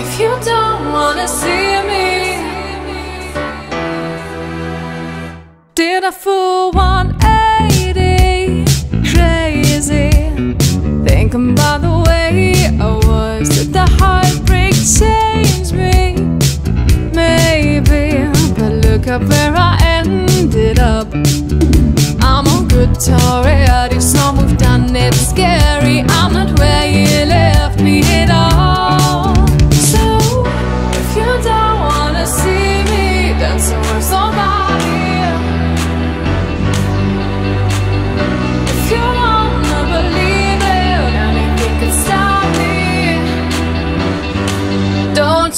If you don't wanna see me, did I fool 180 crazy? Thinking about the way I was, did the heartbreak change me? Maybe, but look up where I ended up. I'm on good do some we've done it scary. I'm not where you left me at all.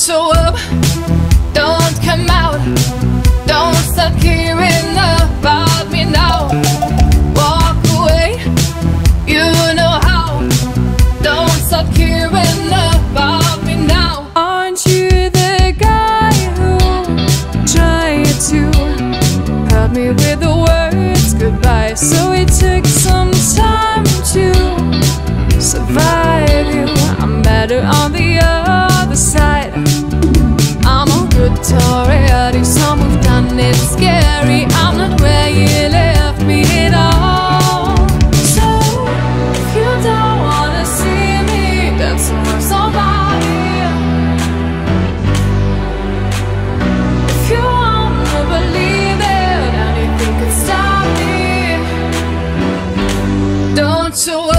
Show up, don't come out, don't stop caring about me now. Walk away, you know how. Don't stop caring about me now. Aren't you the guy who tried to hurt me with the words goodbye? So it took some time to survive you. I'm better on the other So